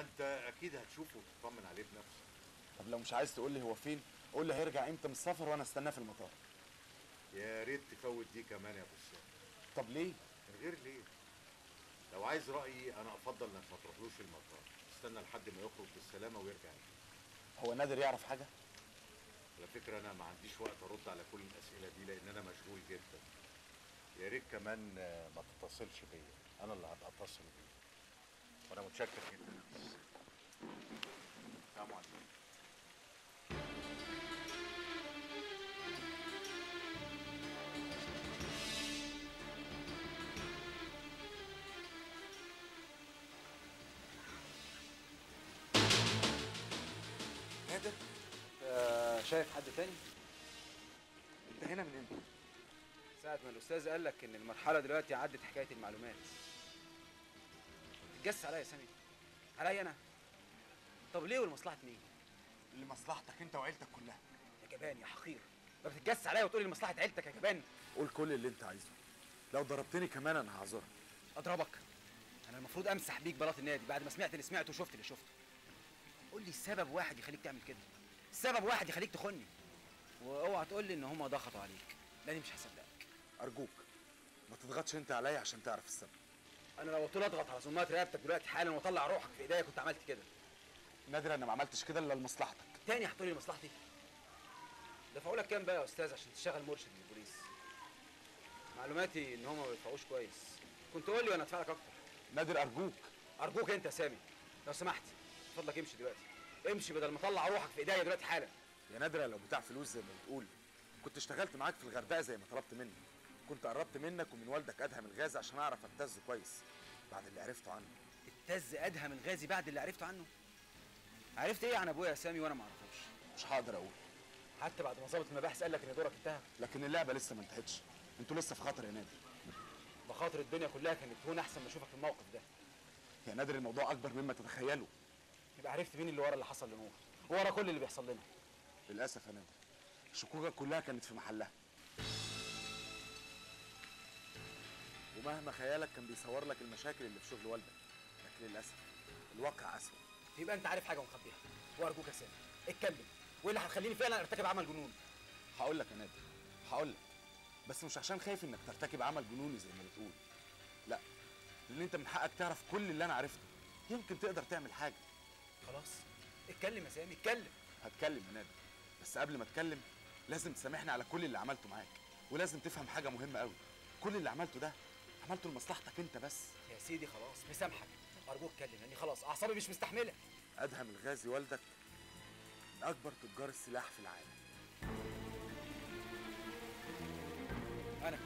انت أكيد هتشوفه وتطمن عليه بنفسك. طب لو مش عايز تقول لي هو فين قول لي هيرجع إمتى من السفر وانا استناه في المطار. يا ريت تفوت دي كمان يا أبو السام طب ليه؟ غير ليه؟ لو عايز رأيي أنا أفضل انك ما تروحلوش المطار. استنى لحد ما يخرج بالسلامة ويرجع. هو نادر يعرف حاجة؟ على فكرة أنا ما عنديش وقت أرد على كل الأسئلة دي لأن أنا مشغول جدا. يا ريت كمان ما تتصلش بيا. أنا اللي هبقى أتصل بيك. وأنا متشكر جدا. السلام عليكم نادر آه شايف حد تاني؟ انت هنا من إمتى ساعة ما الأستاذ قال لك إن المرحلة دلوقتي عدت حكاية المعلومات. تتجس عليا يا سامي؟ عليا أنا؟ طب ليه ولمصلحة مين؟ لمصلحتك أنت وعيلتك كلها يا جبان يا حقير. ما بتتجس عليا وتقول لي لمصلحة عيلتك يا جبان. قول كل اللي أنت عايزه لو ضربتني كمان أنا هعذرك أضربك. أنا المفروض أمسح بيك بلاط النادي بعد ما سمعت اللي سمعته وشفت اللي شفته. قول لي سبب واحد يخليك تعمل كده. سبب واحد يخليك تخني. واوعى تقول لي إن هما ضغطوا عليك. لأني مش هصدقك. أرجوك ما تضغطش أنت عليا عشان تعرف السبب أنا لو قلت له اضغط على صمات رقبتك دلوقتي حالا واطلع روحك في ايديا كنت عملت كده. نادر أنا ما عملتش كده إلا لمصلحتك. تاني هتقول لي مصلحتي؟ دفعوا لك كام بقى يا أستاذ عشان تشتغل مرشد للبوليس. معلوماتي إن هم ما بيدفعوش كويس. كنت قول لي وأنا أدفع لك أكتر. نادر أرجوك. أرجوك أنت يا سامي. لو سمحت فضلك امشي دلوقتي. امشي بدل ما أطلع روحك في إيديا دلوقتي حالا. يا نادر لو بتاع فلوس زي ما بتقول. كنت اشتغلت معاك في الغردقة زي ما طلبت مني كنت قربت منك ومن والدك أدهم الغازي عشان أعرف ابتزه كويس. بعد اللي عرفته عنه. ابتز أدهم الغازي بعد اللي عرفته عنه؟ عرفت إيه عن أبويا يا سامي وأنا ما أعرفوش. مش هقدر أقول. حتى بعد ما ظابط المباحث قال لك إن دورك انتهى. لكن اللعبة لسه ما انتهتش. أنتوا لسه في خطر يا نادر. بخاطر الدنيا كلها كانت تهون أحسن ما أشوفك في الموقف ده. يا نادر الموضوع أكبر مما تتخيله. يبقى عرفت مين اللي ورا اللي حصل لنور. ورا كل اللي بيحصل لنا. للأسف يا نادر. شكوكك كلها كانت في محلها. ومهما خيالك كان بيصور لك المشاكل اللي في شغل والدك. لكن للأسف الواقع أسوأ. يبقى أنت عارف حاجة ومخبيها. وأرجوك يا سامي اتكلم. وإيه اللي هتخليني فعلا أرتكب عمل جنون؟ هقول لك يا نادر هقول لك. بس مش عشان خايف إنك ترتكب عمل جنوني زي ما بتقول. لا لأن أنت من حقك تعرف كل اللي أنا عرفته. يمكن تقدر تعمل حاجة. خلاص اتكلم يا سامي اتكلم. هتكلم يا نادر. بس قبل ما اتكلم لازم تسامحني على كل اللي عملته معاك. ولازم تفهم حاجة مهمة قوي كل اللي عملته ده عملته لمصلحتك انت بس. يا سيدي خلاص مسامحك أرجوك اتكلم لأني خلاص أعصابي مش مستحملة. أدهم الغازي والدك من أكبر تجار السلاح في العالم. أنا.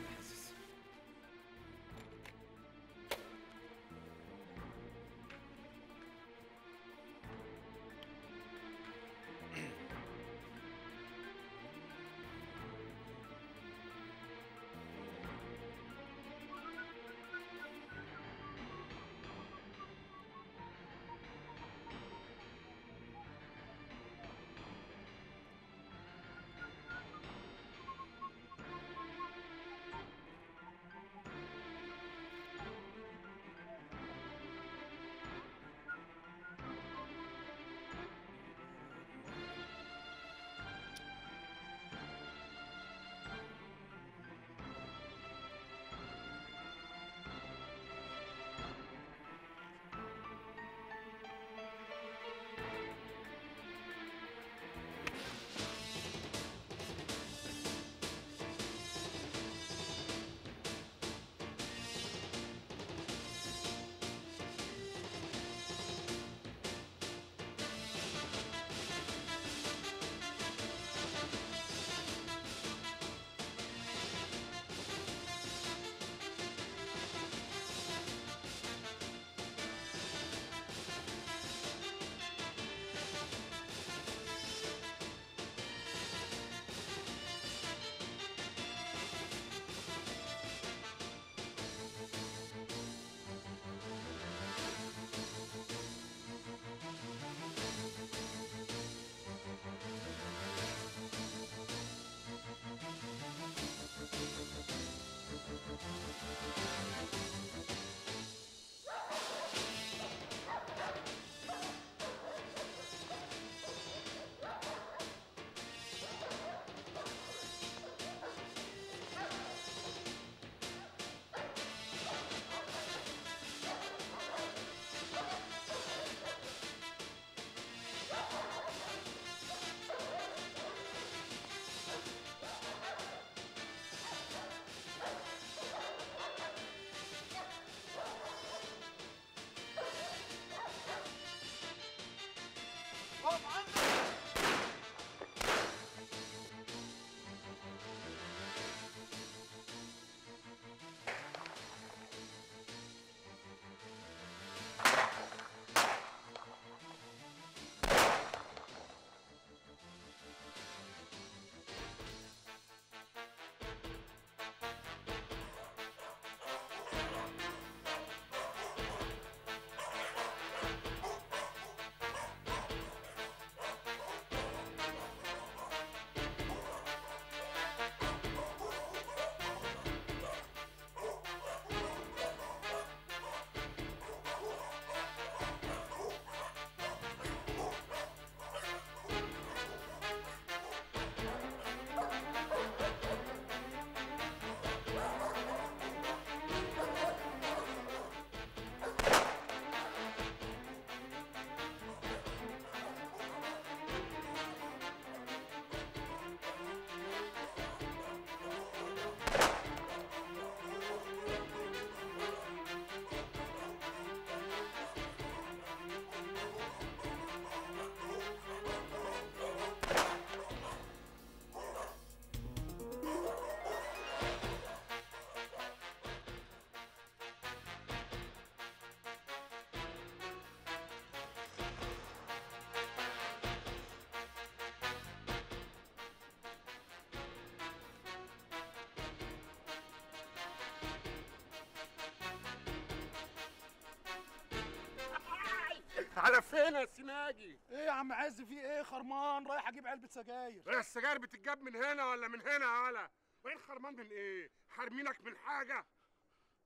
حاسس فين يا سناجي؟ إيه يا عم عز في إيه؟ خرمان رايح أجيب علبة سجاير. هي السجاير بتتجاب من هنا ولا من هنا يا ولا وين خرمان من إيه؟ حارمينك من حاجة.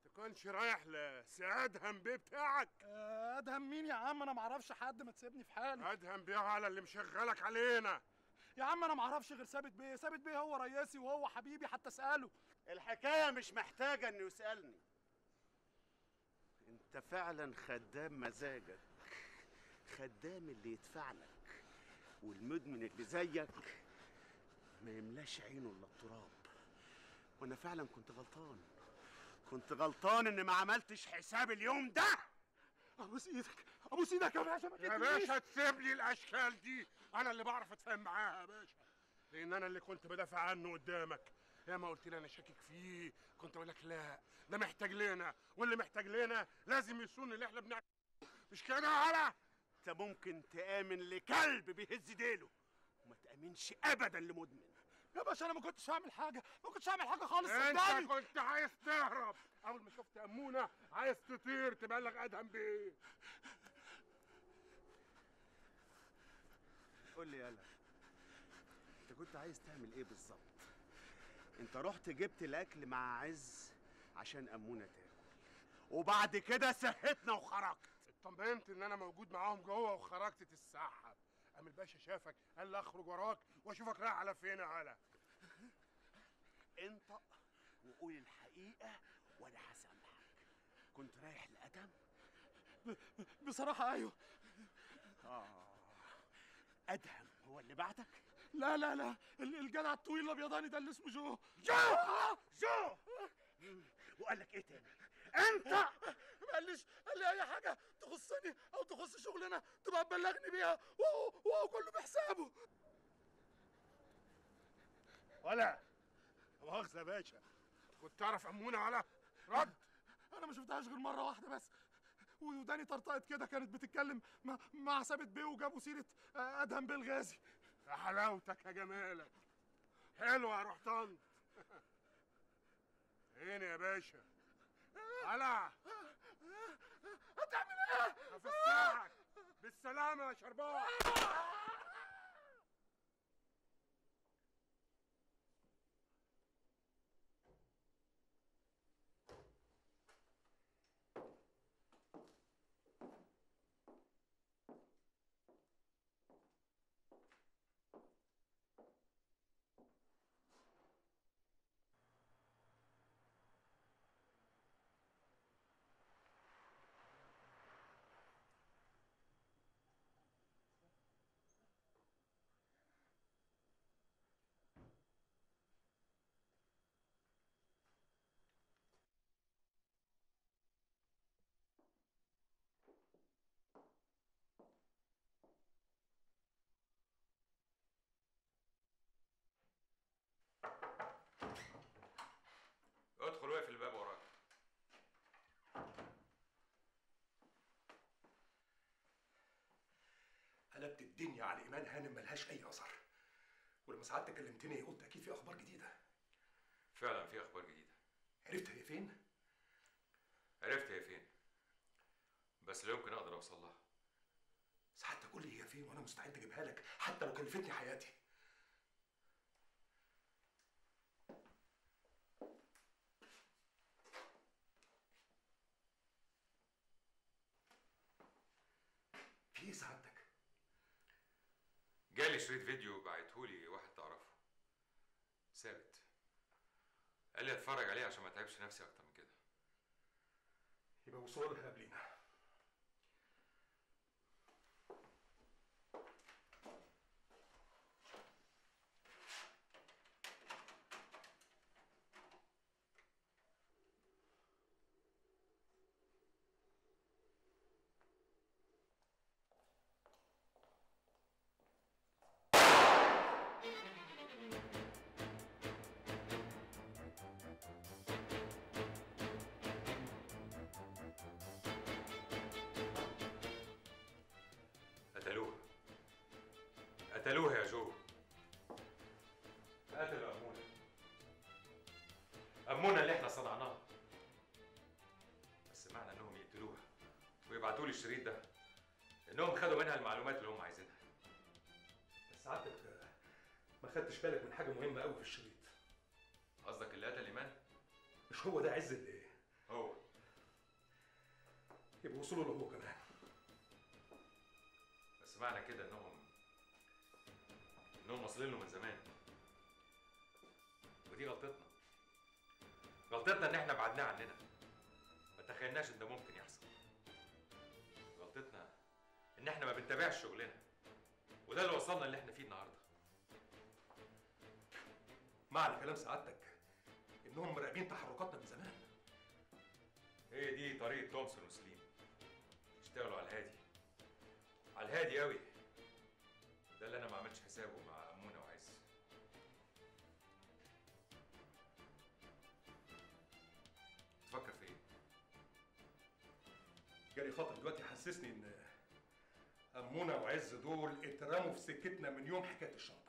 تكونش رايح لسعاد بيه بتاعك. آه، ادهم مين يا عم أنا معرفش حد ما تسيبني في حالي. ادهم بيه على اللي مشغلك علينا. يا عم أنا معرفش غير ثابت بيه. ثابت بيه هو رئيسي وهو حبيبي حتى اساله الحكاية مش محتاجة انه يسألني. انت فعلا خدام مزاجك. خدام اللي يدفع لك والمدمن اللي زيك. ما يملاش عينه إلا التراب. وأنا فعلا كنت غلطان. كنت غلطان ان ما عملتش حساب اليوم ده. أبوس إيدك. أبوس إيدك يا باشا ما يا. باشا تسيب لي الأشكال دي. أنا اللي بعرف أتفاهم معاها يا باشا. لأن أنا اللي كنت بدافع عنه قدامك. يا ما قلت لي أنا شاكك فيه. كنت أقول لك لا. ده محتاج لنا. واللي محتاج لنا لازم يصون اللي إحنا بنعمله. مش كده يا هلا؟ انت ممكن تآمن لكلب بيهز ديله. وما تآمنش ابدا لمدمن. يا باشا أنا ما كنتش هعمل حاجة. ما كنتش هعمل حاجة خالص أنت صدقني. كنت عايز تهرب. أول ما شفت أمونة عايز تطير تبلغ أدهم بيه. قول لي يالا أنت كنت عايز تعمل إيه بالظبط؟ أنت رحت جبت الأكل مع عز عشان أمونة تاكل. وبعد كده سهتنا وخرجت. اطمنت إن أنا موجود معاهم جوه وخرجت تتسحب قام الباشا شافك قال لي أخرج وراك وأشوفك رايح على فين يا هلا انطق وقول الحقيقة وأنا هسامحك. كنت رايح لأدم؟ بصراحة أيوه. آه. أدهم هو اللي بعتك؟ لا لا لا. ال- الجدع الطويل الأبيضاني ده اللي اسمه جو. جو! جو! وقال لك إيه تاني؟ أنت! ما قاليش قال لي أي حاجة تخصني أو تخص شغلنا تبقى تبلغني بيها. وهو وهو كله بحسابه. ولا مؤاخذة يا باشا. كنت تعرف أمونة على رد. أنا ما شفتهاش غير مرة واحدة بس. وداني طرطقت كده كانت بتتكلم مع, مع ثابت بيه وجابوا سيرة أدهم بيه الغازي يا حلاوتك يا جمالك حلوة يا رحتان هنا يا باشا. هلا هتعمل إيه؟ هفسحك بالسلامة يا شربان ادخل واقف الباب وراك. قلبت الدنيا على إيمان هانم ملهاش أي أثر. ولما سعادتك كلمتني قلت أكيد في أخبار جديدة. فعلا في أخبار جديدة. عرفت هي فين؟ عرفت هي فين؟ بس لا يمكن أقدر أوصل لها. سعادتك قول لي هي فين وأنا مستعد أجيبها لك حتى لو كلفتني حياتي في إيه سعادتك جالي شريط فيديو بعتهولي واحد تعرفه. ثابت. قال لي اتفرج عليه عشان ما اتعبش نفسي أكتر من كده. يبقى وصولها قبلنا قتلوها يا جو. قتلوا أمونة أمونة اللي إحنا صنعناها. بس معنى إنهم يقتلوها. ويبعتوا لي الشريط ده. إنهم خدوا منها المعلومات اللي هم عايزينها. بس سعادتك ما خدتش بالك من حاجة مهمة قوي في الشريط. قصدك اللي قتل إيمان؟ مش هو ده عز اللي هو. يبقى وصلوا له هو كمان. بس معنى كده إنهم انهم واصلين له من زمان ودي غلطتنا غلطتنا ان إحنا بعدناه عننا ما تخيلناش ان ده ممكن يحصل غلطتنا ان إحنا ما بنتابعش شغلنا وده اللي وصلنا اللي إحنا فيه النهارده معنى كلام سعادتك انهم مراقبين تحركاتنا من زمان هي دي طريقه تومسون وسليم اشتغلوا على الهادي على الهادي قوي جالي خاطر دلوقتي حسسني إن أمونة وعز دول اترموا في سكتنا من يوم حكاية الشنطة.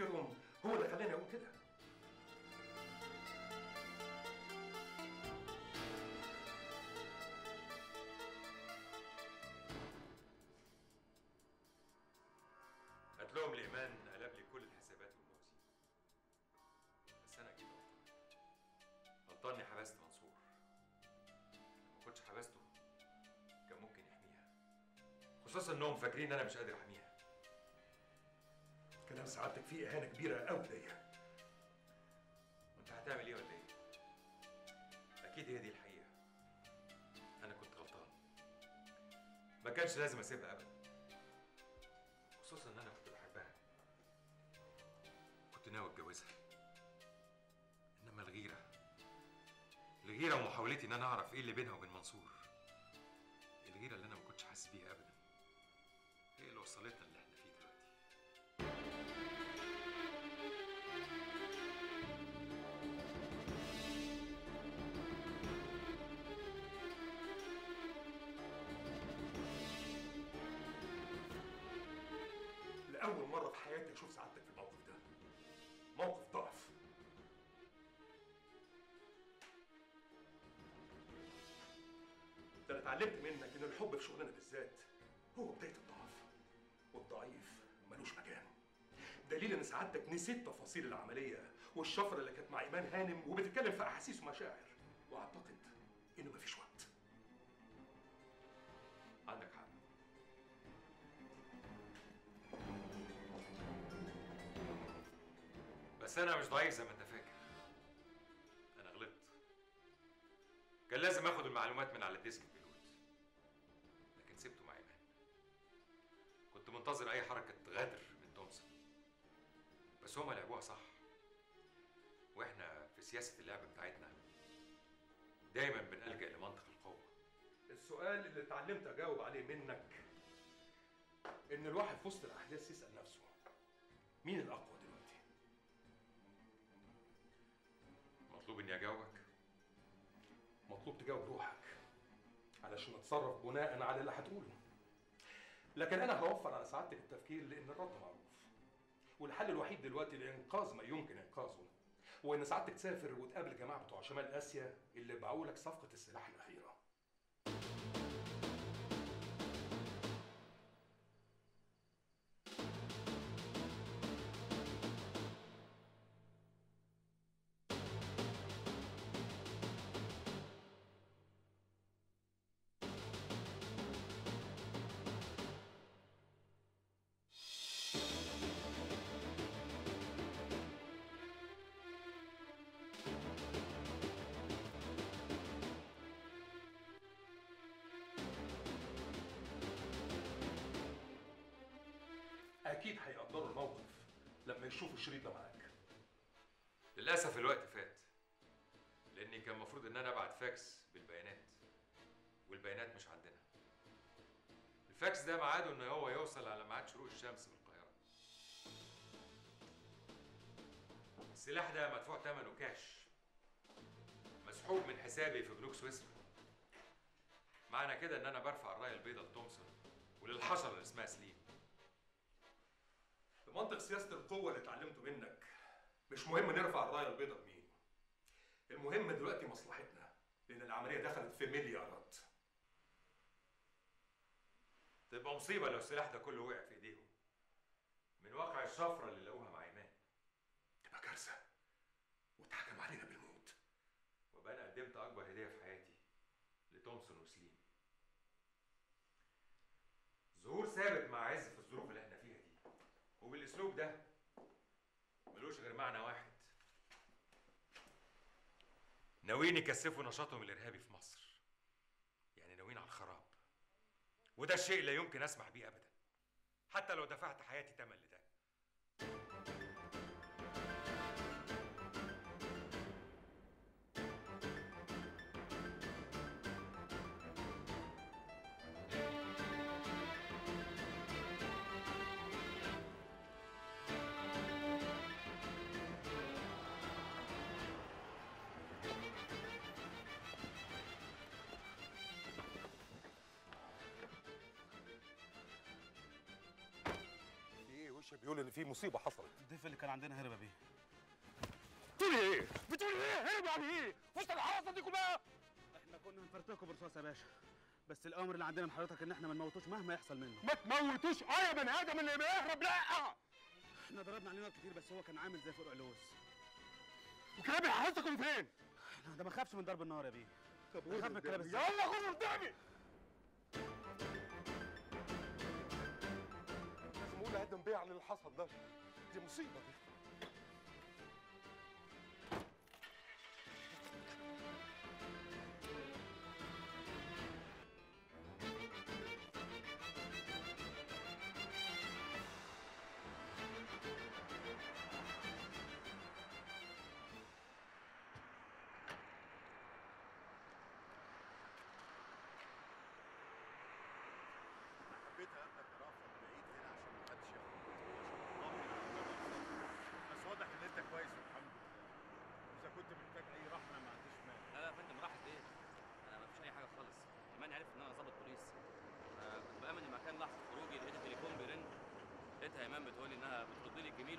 تفكيرهم هو اللي خلاني أقول كده. قتلهم لإيمان قلب لي كل الحسابات والموازين بس أنا أكيد غلطان. حبست منصور. لو ما كنتش حبسته كان ممكن يحميها. خصوصا إنهم فاكرين إن أنا مش قادر أحميها. كلام سعادتك فيه إهانة كبيرة قوي ليا وأنت هتعمل إيه ولا إيه؟ أكيد هي دي الحقيقة. أنا كنت غلطان. ما كانش لازم أسيبها أبدا. خصوصا إن أنا كنت بحبها. كنت ناوي أتجوزها. إنما الغيرة الغيرة ومحاولتي إن أنا أعرف إيه اللي بينها وبين منصور. الغيرة اللي أنا ما كنتش حاسس بيها أبدا. هي اللي وصلتنا اتعلمت منك إن الحب في شغلنا بالذات هو بداية الضعف والضعيف ملوش مكان. دليل إن سعادتك نسيت تفاصيل العملية والشفرة اللي كانت مع إيمان هانم وبتتكلم في أحاسيس ومشاعر وأعتقد إنه مفيش وقت. عندك حق. بس أنا مش ضعيف زي ما أنت فاكر. أنا غلطت. كان لازم آخد المعلومات من على الديسك. منتظر أي حركة غدر من تومسون. بس هما لعبوها صح. وإحنا في سياسة اللعبة بتاعتنا دايما بنلجأ لمنطق القوة. السؤال اللي اتعلمت أجاوب عليه منك إن الواحد في وسط الأحداث يسأل نفسه مين الأقوى دلوقتي؟ مطلوب إني أجاوبك؟ مطلوب تجاوب روحك علشان أتصرف بناء على اللي هتقوله. لكن أنا هوفر على سعادتك التفكير لأن الرد معروف. والحل الوحيد دلوقتي لإنقاذ ما يمكن إنقاذه وان سعادتك تسافر وتقابل الجماعه بتوع شمال آسيا اللي باعوا لك صفقة السلاح الأخيرة. أكيد هيقدروا الموقف لما يشوفوا الشريط ده معاك. للأسف الوقت فات لأني كان المفروض إن أنا أبعت فاكس بالبيانات والبيانات مش عندنا. الفاكس ده ميعاده إن هو يوصل على ميعاد شروق الشمس بالقاهره السلاح ده مدفوع ثمنه كاش مسحوب من حسابي في بنوك سويسرا معنى كده إن أنا برفع الراية البيضاء لتومسون وللحشرة اللي اسمها سليم. بمنطق سياسة القوة اللي اتعلمته منك مش مهم نرفع الرايه البيضاء بمين. المهم دلوقتي مصلحتنا لأن العملية دخلت في مليارات. تبقى مصيبة لو السلاح ده كله وقع في إيديهم. من واقع الشفرة اللي لقوها مع إيمان. تبقى كارثة. وتحكم علينا بالموت. وابقى أنا قدمت أكبر هدية في حياتي لتومسون وسليم. ظهور ثابت مع عز في الظروف اللي إحنا فيها دي وبالاسلوب ده ملوش غير معنى واحد ناويين يكثفوا نشاطهم الإرهابي في مصر. يعني ناويين على الخراب. وده الشيء لا يمكن أسمح بيه ابدا. حتى لو دفعت حياتي ثمن لده. بيقول إن في مصيبة حصلت الضيف اللي كان عندنا هرب بيه بتقول إيه؟ بتقول إيه؟ هرب يعني إيه؟ وسط الحراسة دي كلها إحنا كنا هنفرتكوا برصاص يا باشا بس الأمر اللي عندنا من حضرتك إن إحنا ما نموتوش مهما يحصل منه ما تموتوش آه يا بني آدم اللي بيهرب لا إحنا ضربنا عليه نار كتير بس هو كان عامل زي فرع لوز وكده بيحرسكم فين؟ إحنا ده ما خافش من ضرب النار يا بيه طب بخاف من السهل. يلا خد قدامي آدم بيه على اللي حصل ده. دي مصيبة دي.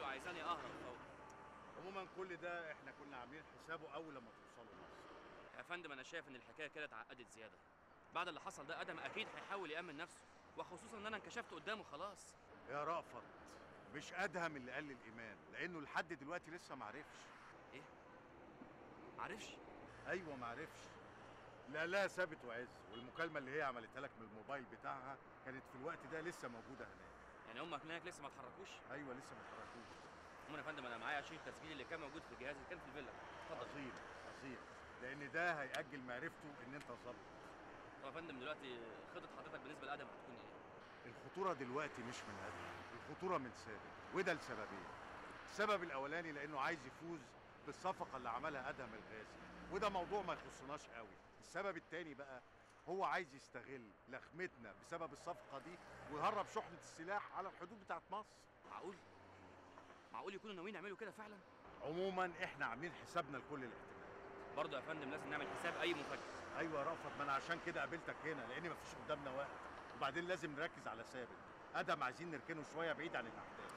الجميل وعايزاني أهرب فورا عموما كل ده إحنا كنا عاملين حسابه أول لما توصلوا مصر. يا فندم أنا شايف إن الحكاية كده اتعقدت زيادة. بعد اللي حصل ده آدم أكيد هيحاول يأمن نفسه وخصوصا إن أنا انكشفت قدامه خلاص. يا رأفت مش آدهم اللي قال الإيمان لأنه لحد دلوقتي لسه ما عرفش. إيه؟ معرفش أيوه ما عرفش. لا لا ثابت وعز والمكالمة اللي هي عملتها لك من الموبايل بتاعها كانت في الوقت ده لسه موجودة هناك. يعني هم هناك لسه ما اتحركوش؟ أيوه لسه ما اتحركوش. عموما يا فندم أنا معايا عشان التسجيل اللي كان موجود في الجهاز اللي كان في الفيلا. اتفضل. عظيم عظيم. لأن ده هيأجل معرفته إن أنت ظابط طب يا فندم دلوقتي خطة حضرتك بالنسبة لأدم هتكون إيه؟ الخطورة دلوقتي مش من أدهم الخطورة من ثابت وده لسببين. السبب الأولاني لأنه عايز يفوز بالصفقة اللي عملها أدهم الغازي وده موضوع ما يخصناش قوي. السبب التاني بقى هو عايز يستغل لخمتنا بسبب الصفقة دي ويهرب شحنة السلاح على الحدود بتاعت مصر. معقول؟ معقول يكونوا ناويين يعملوا كده فعلا؟ عموما إحنا عاملين حسابنا لكل الاحتمالات. برضه يا فندم لازم نعمل حساب أي مفاجأة. أيوه يا رأفت ما أنا عشان كده قابلتك هنا لأن مفيش قدامنا وقت. وبعدين لازم نركز على ثابت. آدم عايزين نركنه شوية بعيد عن الأحداث.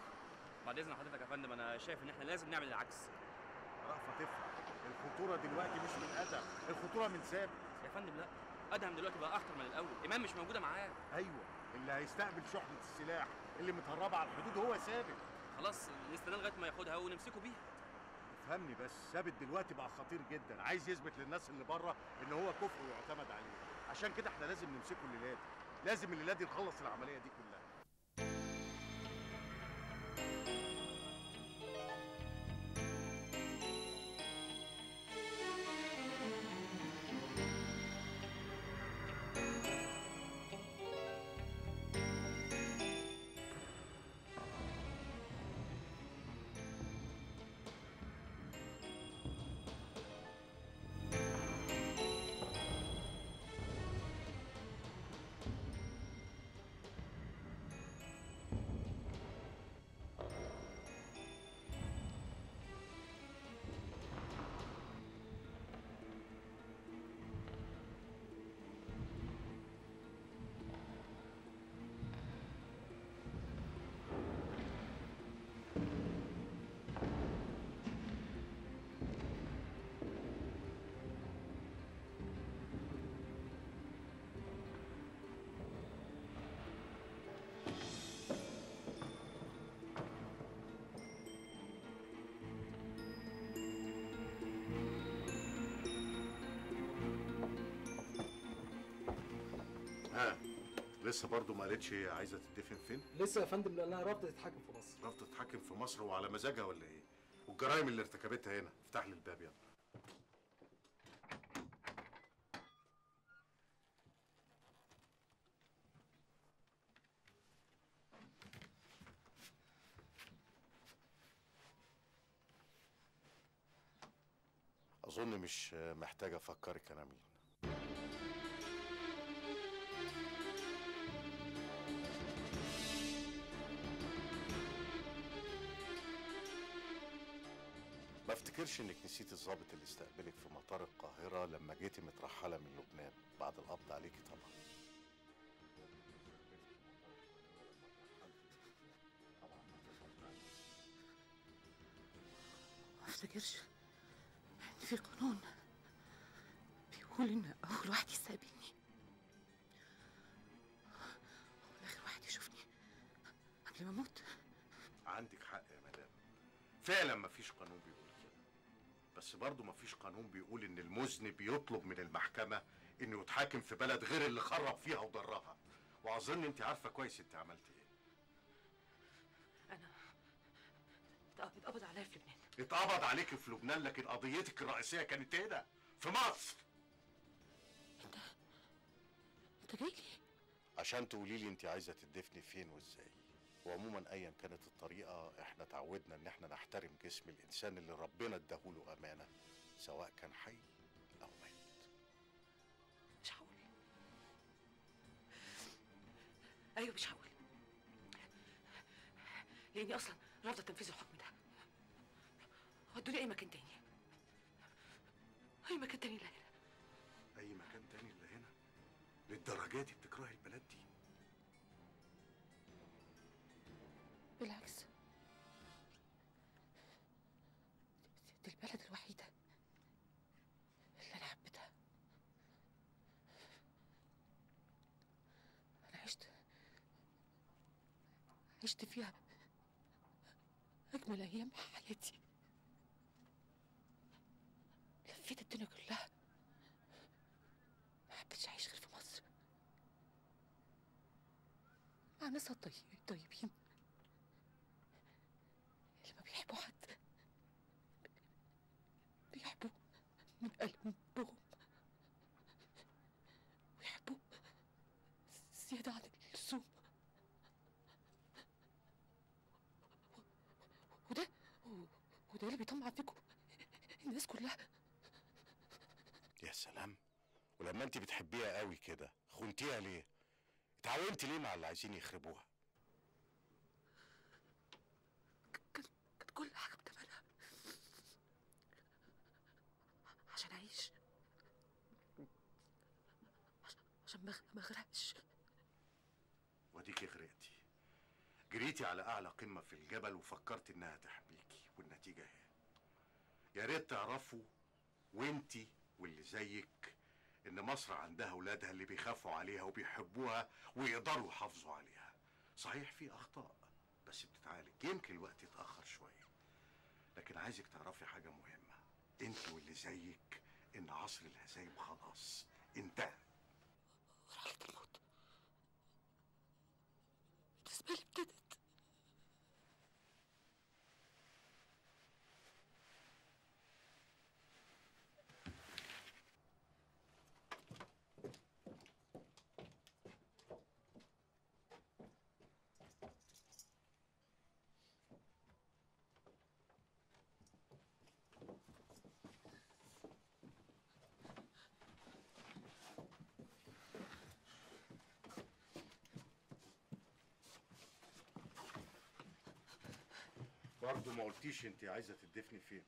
بعد إذن حضرتك يا فندم أنا شايف إن إحنا لازم نعمل العكس. رأفت افهم الخطورة دلوقتي مش من آدم الخطورة من ثابت. يا فندم لا. أدهم دلوقتي بقى أخطر من الأول. إيمان مش موجودة معاه. أيوه اللي هيستقبل شحنة السلاح اللي متهربه على الحدود هو ثابت. خلاص نستنى لغاية ما ياخدها ونمسكه بيها. افهمني بس ثابت دلوقتي بقى خطير جدا. عايز يثبت للناس اللي بره إن هو كفء ويعتمد عليه. عشان كده إحنا لازم نمسكه الليلة دي لازم الليلة دي نخلص العملية دي كلها. لسه برضو ما قالتش هي عايزة تدفن فين؟ لسه يا فندم لأنها رافضه تتحكم في مصر. رافضه تتحكم في مصر وعلى مزاجها ولا إيه؟ والجرائم اللي ارتكبتها هنا. افتح لي الباب يلا. أظن مش محتاج افكرك أنا مين ما افتكرش إنك نسيت الضابط اللي استقبلك في مطار القاهرة لما جيتي مترحلة من لبنان؟ بعد القبض عليكي طبعا. ما افتكرش إن في قانون بيقول إن أول واحد يستقبلني هو آخر واحد يشوفني قبل ما أموت. عندك حق يا مدام. فعلا مفيش بس برضه مفيش قانون بيقول إن المذنب يطلب من المحكمة إنه يتحاكم في بلد غير اللي خرب فيها وضرها. وأظن أنت عارفة كويس أنت عملت إيه. أنا اتق- اتقبض عليا في لبنان. اتقبض عليك في لبنان لكن قضيتك الرئيسية كانت هنا في مصر. انت جاي لي عشان تقولي لي أنت عايزة تدفني فين وإزاي. وعموما ايا كانت الطريقة إحنا اتعودنا إن إحنا نحترم جسم الإنسان اللي ربنا اداهوله أمانة سواء كان حي أو ميت. مش هقول. أيوه مش هقول. لأني أصلا رافضة تنفيذ الحكم ده. ودوني أي مكان تاني. أي مكان تاني لا أي مكان تاني إلا هنا؟ للدرجة دي بتكرهي البلد دي؟ بالعكس. دي البلد الوحيدة اللي أنا حبيتها. أنا عشت عشت فيها أجمل أيام حياتي. لفيت الدنيا كلها. ما حبيتش أعيش غير في مصر. مع ناسها الطيب- الطيبين بيحبوا حد بيحبوا من قلبهم. ويحبوا زيادة عن اللزوم. وده وده اللي بيطمع فيكم الناس كلها. يا سلام. ولما انت بتحبيها قوي كده خنتيها ليه؟ اتعاونتي ليه مع اللي عايزين يخربوها كانت كل حاجة بتمنها عشان أعيش عشان عشان ما أغ- ما أغرقش وديكي غرقتي جريتي قمة في الجبل وفكرت إنها تحميكي والنتيجة اهي يا ريت تعرفوا وإنتي واللي زيك إن مصر عندها اولادها اللي بيخافوا عليها وبيحبوها ويقدروا يحافظوا عليها. صحيح في أخطاء بس بتتعالج. يمكن الوقت يتأخر شوية. لكن عايزك تعرفي حاجة مهمة. انت واللي زيك إن عصر الهزايم خلاص انتهى. ورحلة الموت. بالنسبة لي ابتدت. برضه ما قلتيش انت عايزة تدفني فين.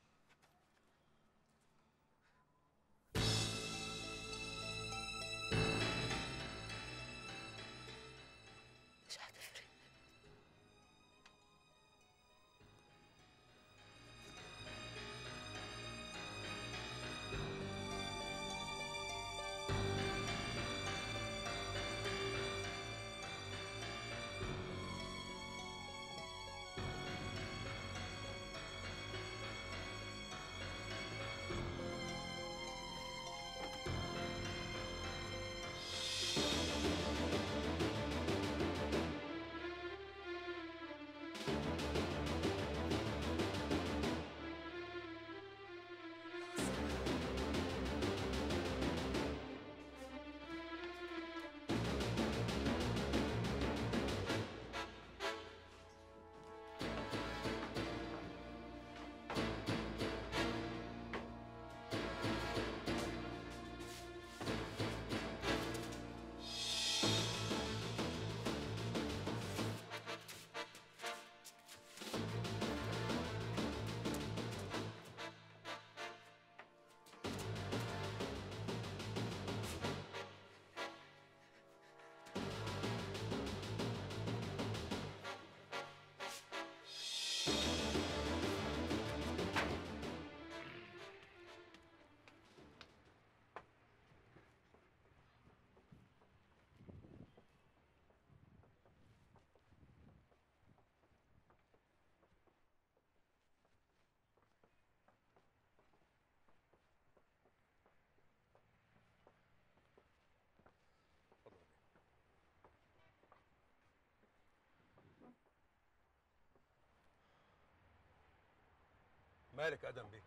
مالك أدم بيه؟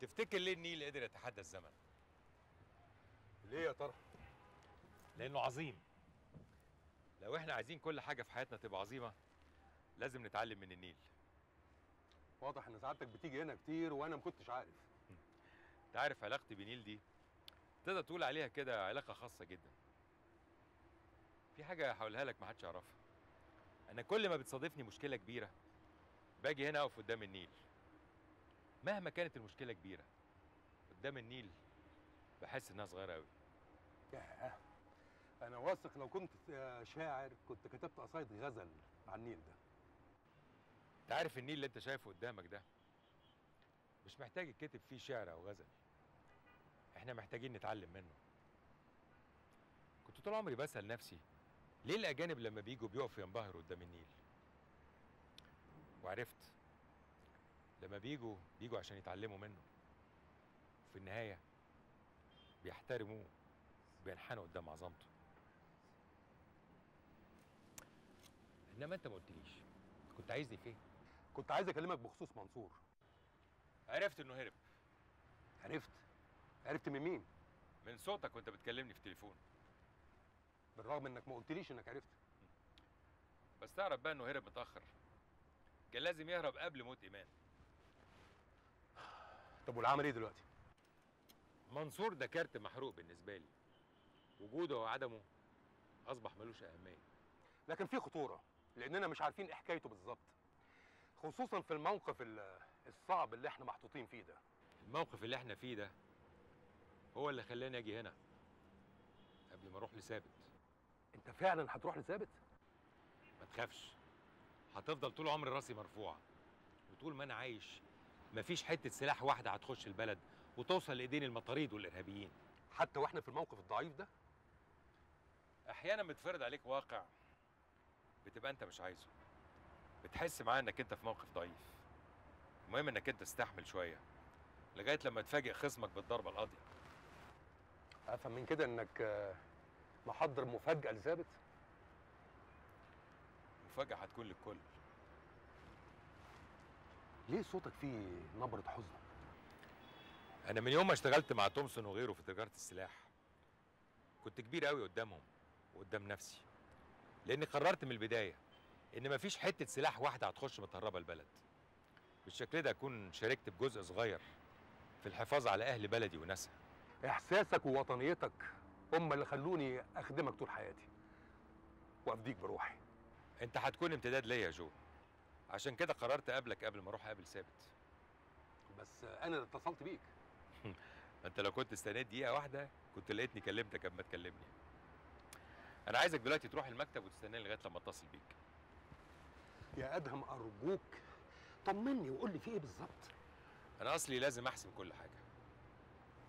تفتكر ليه النيل قدر يتحدى الزمن؟ ليه يا ترى؟ لأنه عظيم. لو إحنا عايزين كل حاجة في حياتنا تبقى عظيمة لازم نتعلم من النيل. واضح إن سعادتك بتيجي هنا كتير وأنا ما كنتش عارف. أنت عارف علاقتي بنيل دي؟ تقدر تقول عليها كده علاقة خاصة جدا. في حاجة هقولها لك محدش يعرفها. أنا كل ما بتصادفني مشكلة كبيرة باجي هنا أقف قدام النيل. مهما كانت المشكلة كبيرة قدام النيل بحس إنها صغيرة أوي. ياه! أنا واثق لو كنت شاعر كنت كتبت قصايد غزل عن النيل ده. أنت عارف النيل اللي أنت شايفه قدامك ده؟ مش محتاج يتكتب فيه شعر أو غزل. إحنا محتاجين نتعلم منه. كنت طول عمري بسأل نفسي ليه الأجانب لما بيجوا بيقفوا ينبهروا قدام النيل؟ وعرفت لما بيجوا بيجوا عشان يتعلموا منه. في النهاية بيحترموه بينحنوا قدام عظمته. إنما أنت ما قلتليش كنت عايزني في إيه كنت عايز أكلمك بخصوص منصور. عرفت إنه هرب. عرفت؟ عرفت من مين؟ من صوتك وأنت بتكلمني في التليفون. بالرغم إنك ما قلتليش إنك عرفت. بس تعرف بقى إنه هرب متأخر. كان لازم يهرب قبل موت إيمان. طب والعمل إيه دلوقتي؟ منصور ده كارت محروق بالنسبة لي. وجوده وعدمه أصبح ملوش أهمية. لكن في خطورة لأننا مش عارفين إيه حكايته بالظبط. خصوصا في الموقف ال- الصعب اللي إحنا محطوطين فيه ده. الموقف اللي إحنا فيه ده هو اللي خلاني أجي هنا قبل ما أروح لثابت. أنت فعلا هتروح لثابت؟ ما تخافش. هتفضل طول عمري راسي مرفوعة. وطول ما أنا عايش. مفيش حتة سلاح واحدة هتخش البلد وتوصل لإيدين المطاريد والإرهابيين. حتى وإحنا في الموقف الضعيف ده؟ أحيانا بتفرض عليك واقع بتبقى أنت مش عايزه. بتحس معاه إنك أنت في موقف ضعيف. المهم إنك أنت تستحمل شوية لغاية لما تفاجئ خصمك بالضربة القاضية. أفهم من كده إنك محضر مفاجأة لثابت؟ مفاجاه هتكون للكل ليه صوتك فيه نبرة حزن؟ أنا من يوم ما اشتغلت مع تومسون وغيره في تجارة السلاح كنت كبير قوي قدامهم وقدام نفسي لأني قررت من البداية إن مفيش حتة سلاح واحدة هتخش متهربة البلد. بالشكل ده أكون شاركت بجزء صغير في الحفاظ على أهل بلدي وناسها إحساسك ووطنيتك هم اللي خلوني أخدمك طول حياتي. وأفديك بروحي. انت هتكون امتداد ليا يا جو. عشان كده قررت أقابلك قبل ما أروح أقابل ثابت. بس أنا اللي اتصلت بيك. أنت لو كنت استنيت دقيقة واحدة كنت لقيتني كلمتك قبل ما تكلمني. أنا عايزك دلوقتي تروح المكتب وتستناني لغاية لما أتصل بيك. يا أدهم أرجوك طمني وقول لي في إيه بالظبط. أنا أصلي لازم احسم كل حاجة.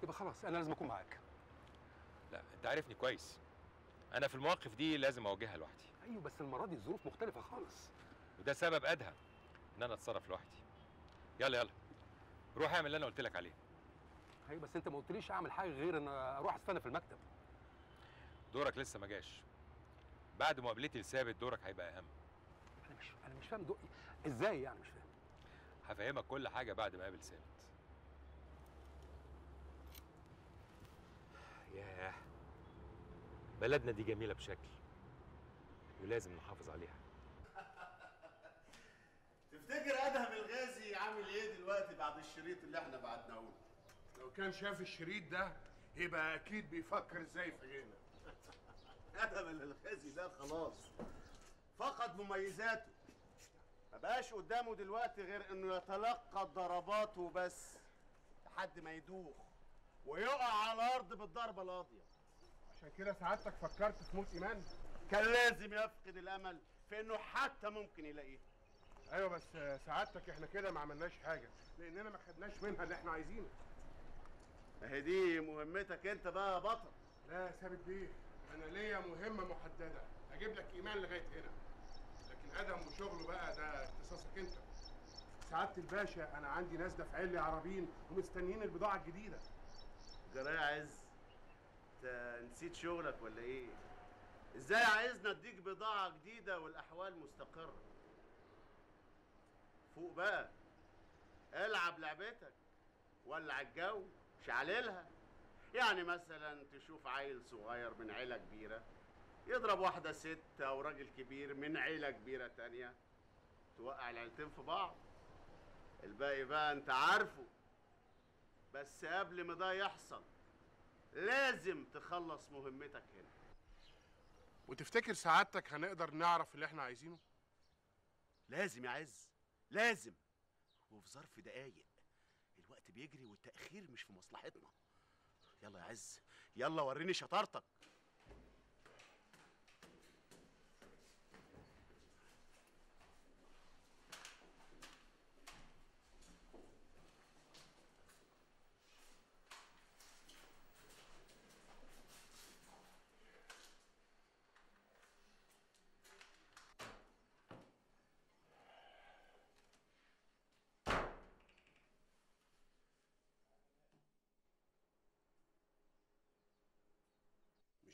يبقى خلاص أنا لازم أكون معاك. لا أنت عارفني كويس. أنا في المواقف دي لازم أواجهها لوحدي. أيوه بس المرة دي الظروف مختلفة خالص. وده سبب أدهى إن أنا أتصرف لوحدي. يلا يلا. روح اعمل اللي أنا قلت لك عليه. أيوه بس أنت ما قلتليش أعمل حاجة غير إن أروح أستنى في المكتب. دورك لسه ما جاش. بعد مقابلتي لثابت دورك هيبقى أهم. أنا مش أنا مش فاهم دقي. إزاي يعني مش فاهم؟ هفهمك كل حاجة بعد ما أقابل ثابت. ياه. بلدنا دي جميلة بشكل. ولازم نحافظ عليها. تفتكر أدهم الغازي عامل إيه دلوقتي بعد الشريط اللي إحنا بعتناه له؟ لو كان شاف الشريط ده يبقى أكيد بيفكر إزاي يفاجئنا أدهم الغازي ده خلاص. فقد مميزاته. ما بقاش قدامه دلوقتي غير إنه يتلقى الضربات وبس لحد ما يدوخ ويقع على الأرض بالضربة القاضيه عشان كده سعادتك فكرت في موت إيمان. كان لازم يفقد الأمل في إنه حتى ممكن يلاقيه. أيوه بس سعادتك إحنا كده ما عملناش حاجة لأننا ما خدناش منها اللي إحنا عايزينه. اهي دي مهمتك أنت بقى يا بطل. لا يا ثابت بيه أنا ليا مهمة محددة أجيب لك إيمان لغاية هنا. لكن أدم وشغله بقى ده اختصاصك أنت. سعادة الباشا أنا عندي ناس دافعين لي عربين ومستنيين البضاعة الجديدة. جراية يا عز انت نسيت شغلك ولا إيه؟ إزاي عايزنا اديك بضاعة جديدة والأحوال مستقرة؟ فوق بقى. العب لعبتك. ولع الجو. شعللها. يعني مثلا تشوف عيل صغير من عيلة كبيرة يضرب واحدة ست أو راجل كبير من عيلة كبيرة تانية. توقع العيلتين في بعض. الباقي بقى انت عارفه. بس قبل ما ده يحصل لازم تخلص مهمتك هنا. وتفتكر سعادتك هنقدر نعرف اللي إحنا عايزينه؟ لازم يا عز لازم. وفي ظرف دقايق الوقت بيجري والتأخير مش في مصلحتنا. يلا يا عز يلا وريني شطارتك.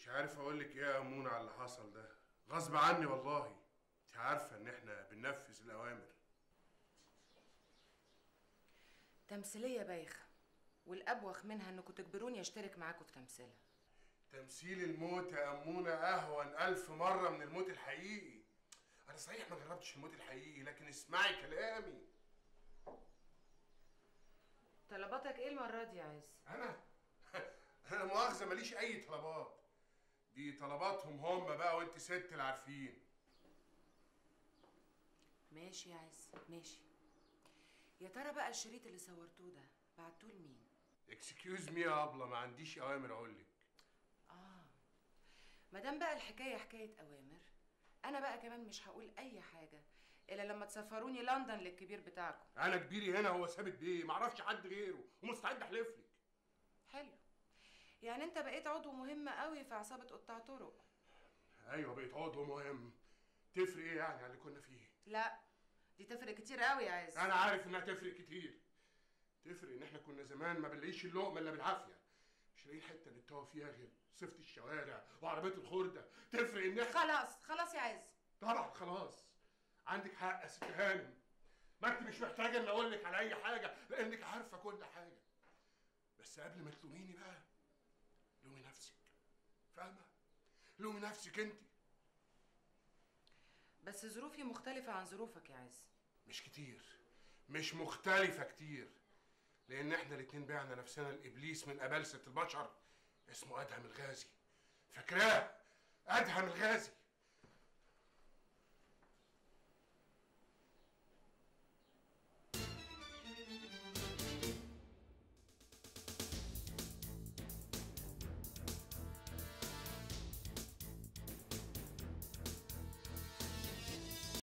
مش عارف أقول لك إيه يا امونه على اللي حصل ده. غصب عني والله. أنت عارفة إن إحنا بننفذ الأوامر. تمثيلية بايخة. والأبوخ منها إنكم تجبروني أشترك معاكم في تمثيلها تمثيل الموت يا امونه أهون ألف مرة من الموت الحقيقي. أنا صحيح ما جربتش الموت الحقيقي لكن اسمعي كلامي. طلباتك إيه المرة دي يا عز؟ أنا؟ أنا مؤاخذة ماليش أي طلبات. دي طلباتهم هم بقى وانت ست اللي عارفين ماشي يا عز ماشي. يا ترى بقى الشريط اللي صورتوه ده بعتوه لمين؟ excuse me يا أبلة ما عنديش أوامر أقول لك آه مادام بقى الحكاية حكاية أوامر أنا بقى كمان مش هقول أي حاجة إلا لما تسفروني لندن للكبير بتاعكم. أنا كبيري هنا هو ثابت بيه ما أعرفش حد غيره ومستعد أحلف لك. حلو. يعني أنت بقيت عضو مهم قوي في عصابة قطاع طرق. أيوه بقيت عضو مهم. تفرق إيه يعني عن اللي كنا فيه؟ لا دي تفرق كتير قوي يا عز. أنا عارف إنها تفرق كتير. تفرق إن إحنا كنا زمان ما بنلاقيش اللقمة إلا بالعافية. مش لاقيين حتة نتوه فيها غير صفه الشوارع وعربيه الخردة. تفرق إن إحنا خلاص خلاص يا عز. طبعا خلاص. عندك حق يا ست هانم ما أنت مش محتاجة ان أقول لك على أي حاجة لأنك عارفة كل حاجة. بس قبل ما تلوميني بقى فاهمة؟ لومي نفسك انت. بس ظروفي مختلفة عن ظروفك يا عز. مش كتير. مش مختلفة كتير. لأن إحنا الاتنين بعنا نفسنا لإبليس من أبلسة البشر. اسمه أدهم الغازي. فاكراه؟ أدهم الغازي.